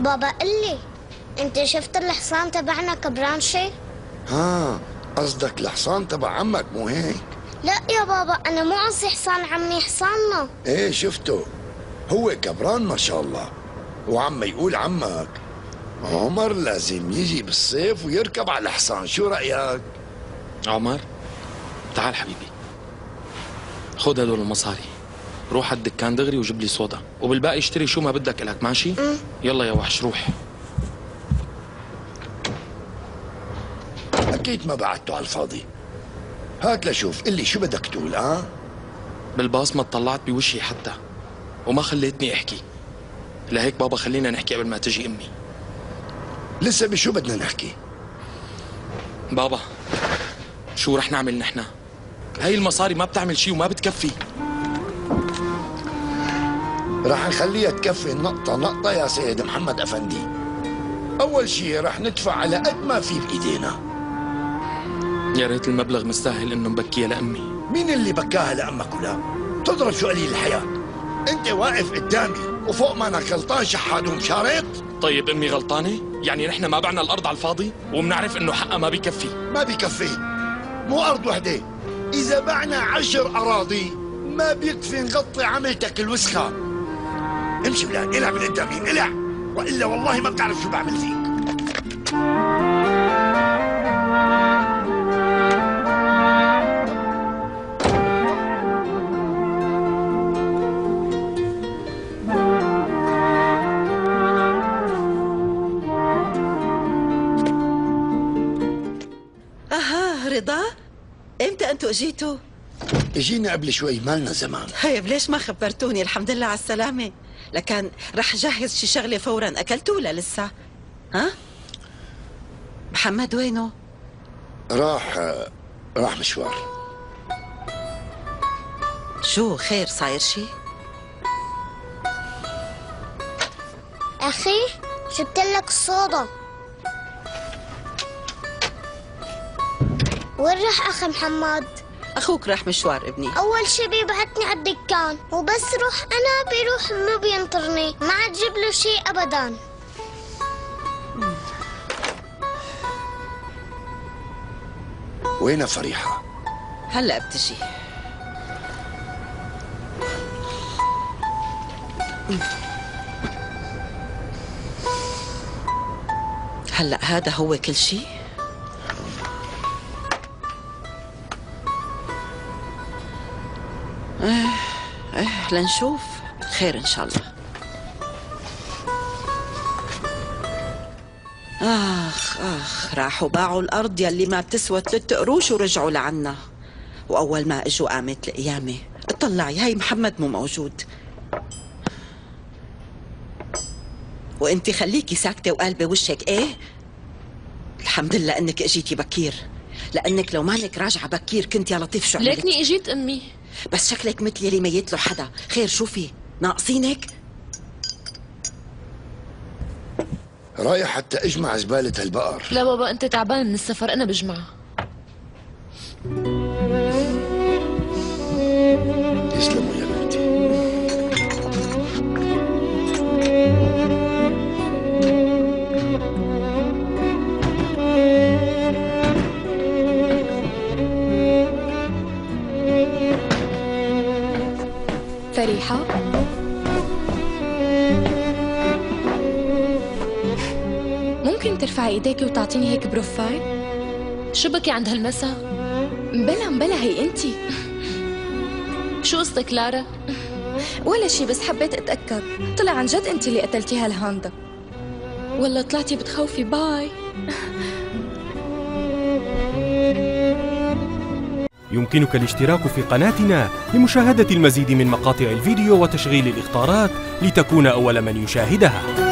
بابا قلي انت شفت الحصان تبعنا كبران شي؟ ها قصدك الحصان تبع عمك مو هيك؟ لا يا بابا أنا مو قصدي حصان عمي حصاننا. إيه شفته. هو كبران ما شاء الله. وعم يقول عمك عمر لازم يجي بالصيف ويركب على الحصان. شو رأيك؟ عمر تعال حبيبي خذ هدول المصاري. روح على الدكان دغري وجيب لي صودا وبالباقي اشتري شو ما بدك لك ماشي؟ يلا يا وحش روح أكيد ما بعدته على الفاضي هات لشوف قل لي شو بدك تقول ها؟ بالباص ما اطلعت بوشي حتى وما خليتني أحكي لهيك بابا خلينا نحكي قبل ما تجي أمي لسه بشو بدنا نحكي؟ بابا شو رح نعمل نحن؟ هاي المصاري ما بتعمل شي وما بتكفي رح نخليها تكفي نقطة نقطة يا سيد محمد أفندي. أول شيء رح ندفع على قد ما في بإيدينا. يا ريت المبلغ مستاهل إنه مبكيها لأمي. مين اللي بكاها لأمك ولا؟ تضرب شو قليل الحياة. أنت واقف قدامي وفوق ما أنا غلطان شحاد ومشارط. طيب أمي غلطانة؟ يعني نحن ما بعنا الأرض على الفاضي وبنعرف إنه حقها ما بيكفي. ما بيكفي. مو أرض وحدة. إذا بعنا عشر أراضي ما بيكفي نغطي عملتك الوسخة. امشي ولا العب من قدامي العب. وإلا والله ما بتعرف شو بعمل فيك. أها رضا؟ إمتى أنتوا أجيتوا؟ إجينا قبل شوي مالنا زمان. طيب ليش ما خبرتوني؟ الحمد لله على السلامة. لكن رح جهز شي شغلة فورا. اكلتوا ولا لسه؟ ها؟ محمد وينه؟ راح راح مشوار. شو خير صاير شي؟ أخي جبت لك صودا وين راح أخي محمد؟ أخوك راح مشوار ابني. أول شي بيبعتني على الدكان وبس روح أنا بيروح ما بينطرني ما عاد جيب له شي ابدا. وين فريحة هلا بتجي. هلا هذا هو كل شيء إيه إيه لنشوف. خير إن شاء الله. آخ آخ راحوا باعوا الأرض يلي ما بتسوى ثلاث قروش ورجعوا لعنا. وأول ما إجوا قامت القيامة. اطلعي هاي محمد مو موجود. وإنت خليكي ساكتة وقلبي وشك إيه؟ الحمد لله إنك إجيتي بكير. لأنك لو مانك راجعة بكير كنت يا لطيف شو عملت؟ ليكني إجيت أمي. بس شكلك مثل يلي ميت له حدا. خير شوفي ناقصينك؟ رايح حتى اجمع زبالة هالبقر. لا بابا انت تعبان من السفر أنا بجمع فريحة ممكن ترفعي إيديكي وتعطيني هيك profile؟ شو بكي عند هالمسا؟ مبلا مبلا هي أنتي. شو قصتك لارا؟ ولا شي بس حبيت أتأكد. طلع عن جد أنتي اللي قتلتي هالهاندا ولا طلعتي بتخوفي باي. يمكنك الاشتراك في قناتنا لمشاهدة المزيد من مقاطع الفيديو وتشغيل الإخطارات لتكون أول من يشاهدها.